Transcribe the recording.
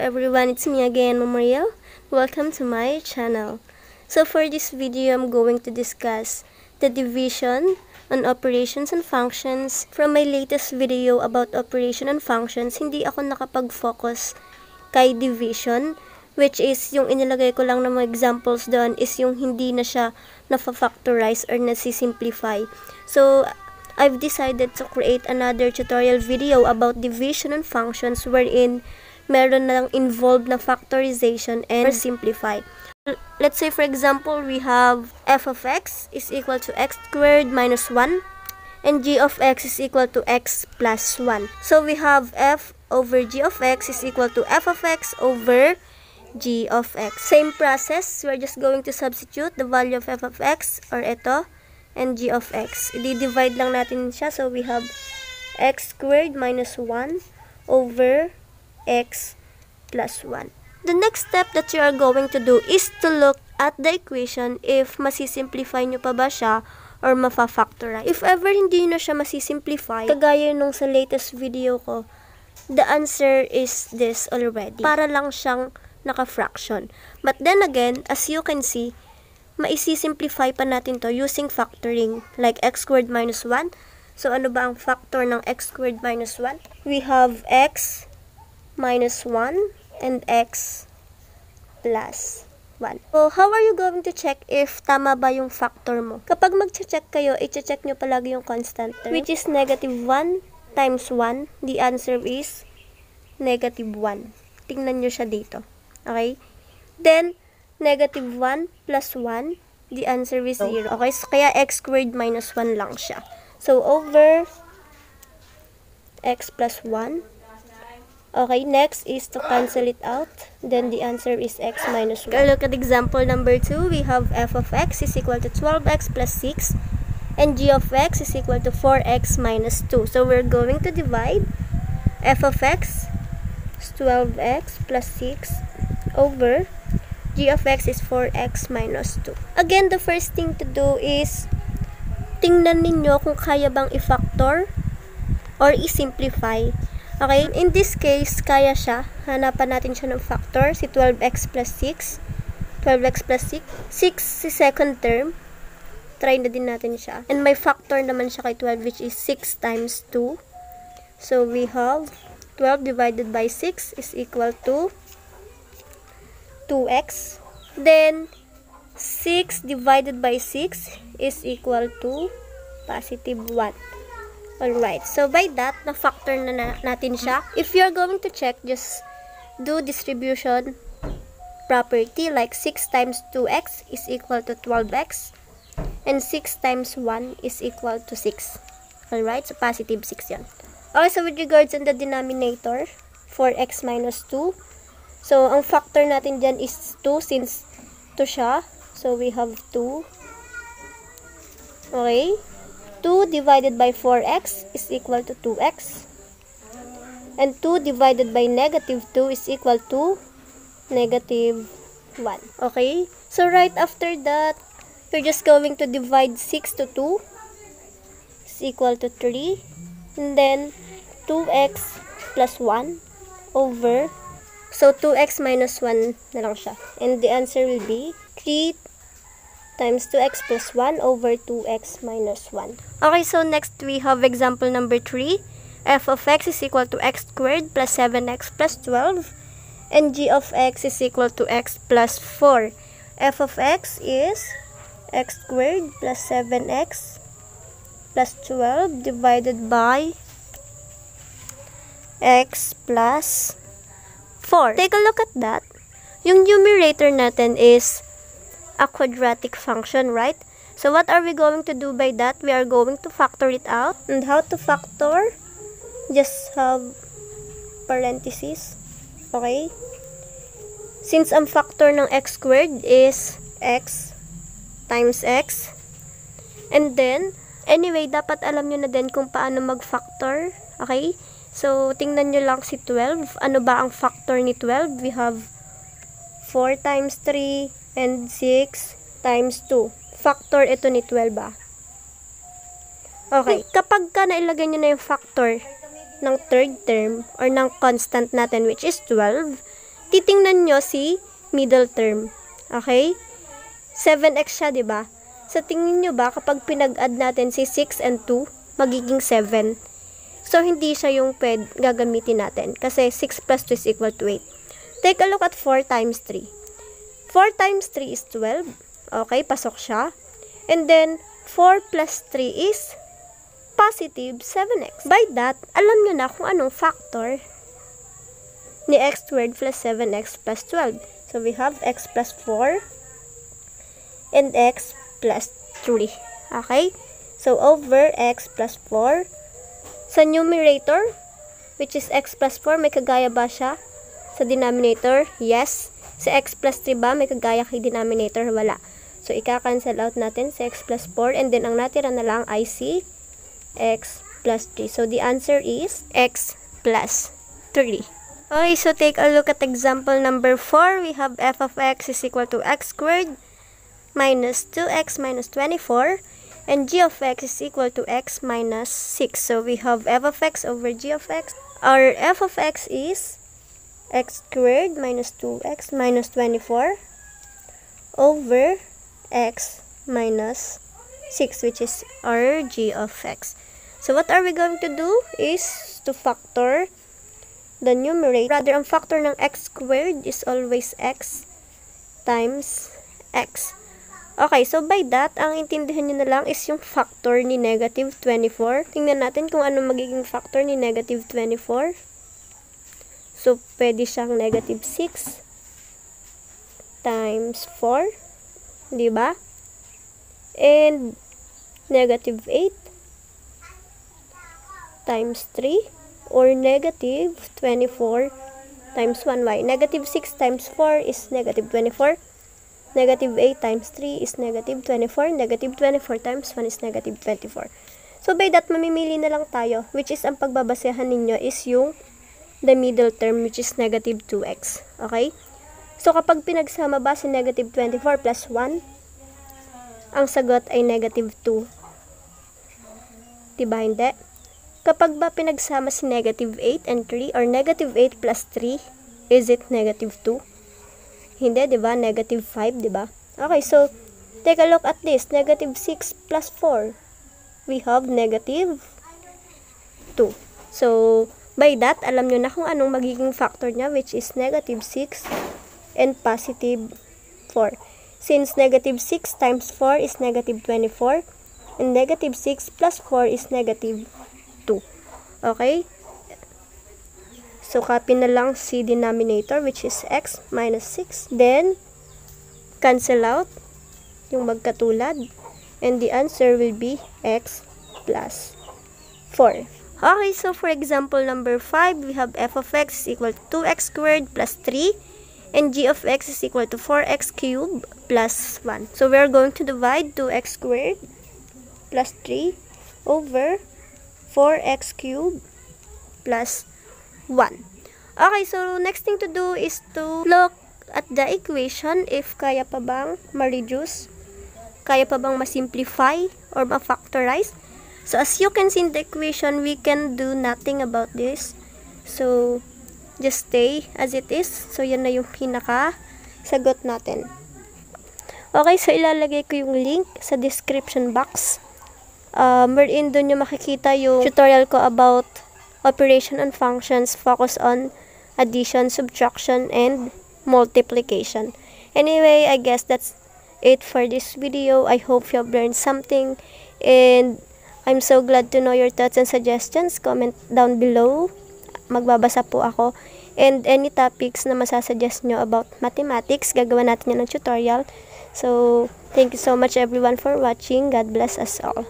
everyone, it's me again, Memorial. Welcome to my channel. So for this video, I'm going to discuss the division on operations and functions. From my latest video about operation and functions, hindi ako nakapag-focus kay division, which is yung inilagay ko lang ng mga examples doon is yung hindi na siya na-factorize or nasi-simplify. So, I've decided to create another tutorial video about division and functions wherein meron na lang involved na factorization and simplify. Let's say for example, we have f of x is equal to x squared minus 1 and g of x is equal to x plus 1. So we have f over g of x is equal to f of x over g of x. Same process, we're just going to substitute the value of f of x or ito and g of x. I-divide lang natin siya. So we have x squared minus 1 over x plus 1. The next step that you are going to do is to look at the equation if masisimplify nyo pa ba siya or mafa-factorize. If ever hindi na siya masisimplify, kagaya nung sa latest video ko, the answer is this already. Para lang siyang naka-fraction. But then again, as you can see, maisisimplify pa natin to using factoring, like x squared minus 1. So, ano ba ang factor ng x squared minus 1? We have x minus 1 and x plus 1. So, how are you going to check if tama ba yung factor mo? Kapag mag-check kayo, i-check nyo palagi yung constant term, which is negative 1 times 1. The answer is negative 1. Tingnan nyo siya dito. Okay? Then, negative 1 plus 1, the answer is 0. Okay? So, kaya x squared minus 1 lang siya. So, over x plus 1 Okay, next is to cancel it out. Then the answer is x minus 1. Okay, look at example number 2. We have f of x is equal to 12x plus 6 and g of x is equal to 4x minus 2. So we're going to divide f of x is 12x plus 6 over g of x is 4x minus 2. Again, the first thing to do is tingnan ninyo kung kaya bang i-factor or i-simplify Okay, in this case, kaya siya. Hanapan natin siya ng factor, si 12x plus 6. 12x plus 6. 6 si second term. Try na din natin siya. And may factor naman siya kay 12 which is 6 times 2. So, we have 12 divided by 6 is equal to 2x. Then, 6 divided by 6 is equal to positive 1. Alright, so by that, na-factor na, na natin siya. If you're going to check, just do distribution property like 6 times 2x is equal to 12x and 6 times 1 is equal to 6. Alright, so positive 6 yan. Also, with regards on the denominator, 4x minus 2. So, ang factor natin dyan is 2 since 2 siya. So, we have 2. Okay. 2 divided by 4x is equal to 2x. And 2 divided by negative 2 is equal to negative 1. Okay? So, right after that, you're just going to divide 6 to 2 is equal to 3. And then, 2x plus 1 over, so 2x minus 1 na lang siya. And the answer will be 3 times 2x plus 1 over 2x minus 1. Okay, so next we have example number 3. f of x is equal to x squared plus 7x plus 12 and g of x is equal to x plus 4. f of x is x squared plus 7x plus 12 divided by x plus 4. Take a look at that. Yung numerator natin is a quadratic function, right? So what are we going to do by that? We are going to factor it out. And how to factor? Just have parentheses. Okay? Since ang factor ng x squared is x times x. And then, anyway, dapat alam nyo na din kung paano mag-factor. Okay? So, tingnan nyo lang si 12. Ano ba ang factor ni 12? We have 4 times 3 and 6 times 2. Factor ito ni 12 ah. Okay, kapag ka nailagay nyo na yung factor ng third term or ng constant natin which is 12, titingnan nyo si middle term. Okay? 7x siya, di ba? Sa tingin nyo ba, kapag pinag-add natin si 6 and 2, magiging 7. So, hindi siya yung pwed gagamitin natin. Kasi 6 plus 2 is equal to 8. Take a look at 4 times 3. 4 times 3 is 12. Okay, pasok siya. And then, 4 plus 3 is positive 7x. By that, alam nyo na kung anong factor ni x squared plus 7x plus 12. So, we have x plus 4 and x plus 3. Okay? So, over x plus 4. Sa numerator, which is x plus 4, may kagaya ba siya? Sa denominator, yes. Sa x plus 3 ba, may kagaya kay denominator? Wala. So, ika-cancel out natin sa x plus 4. And then, ang natira na lang ay si x plus 3. So, the answer is x plus 3. Okay, so take a look at example number 4. We have f of x is equal to x squared minus 2x minus 24. And g of x is equal to x minus 6. So, we have f of x over g of x. Our f of x is x squared minus 2x minus 24 over x minus 6 which is our g of x. So what are we going to do is to factor the numerator. Rather, ang factor ng x squared is always x times x. Okay, so by that, ang intindihan nyo na lang is yung factor ni negative 24. Tingnan natin kung ano magiging factor ni negative 24. So, pwede siyang negative 6 times 4. Di ba? And negative 8 times 3 or negative 24 times 1y. Negative 6 times 4 is negative 24. Negative 8 times 3 is negative 24. Negative 24 times 1 is negative 24. So, by that, mamimili na lang tayo, which is ang pagbabasehan ninyo is yung the middle term, which is negative 2x. Okay? So, kapag pinagsama ba si negative 24 plus 1, ang sagot ay negative 2. Diba hindi? Kapag ba pinagsama si negative 8 and 3 or negative 8 plus 3, is it negative 2? Hindi, di ba? Negative 5, di ba? Okay, so, take a look at this. Negative 6 plus 4. We have negative 2. So, by that, alam nyo na kung anong magiging factor niya, which is negative 6 and positive 4. Since negative 6 times 4 is negative 24, and negative 6 plus 4 is negative 2. Okay? So, copy na lang si denominator, which is x minus 6. Then, cancel out yung magkatulad. And the answer will be x plus 4. Okay, so for example number 5, we have f of x is equal to 2x squared plus 3 and g of x is equal to 4x cubed plus 1. So we are going to divide 2x squared plus 3 over 4x cubed plus 1. Okay, so next thing to do is to look at the equation if kaya pa bang ma-reduce, kaya pa bang ma-simplify or ma-factorize. So, as you can see in the equation, we can do nothing about this. So, just stay as it is. So, yan na yung pinaka sagot natin. Okay, so ilalagay ko yung link sa description box. Um, wherein doon nyo makikita yung tutorial ko about operation and functions focus on addition, subtraction, and multiplication. Anyway, I guess that's it for this video. I hope you have learned something and I'm so glad to know your thoughts and suggestions. Comment down below. Magbabasa po ako. And any topics na masasuggest nyo about mathematics, gagawa natin yan ng tutorial. So, thank you so much everyone for watching. God bless us all.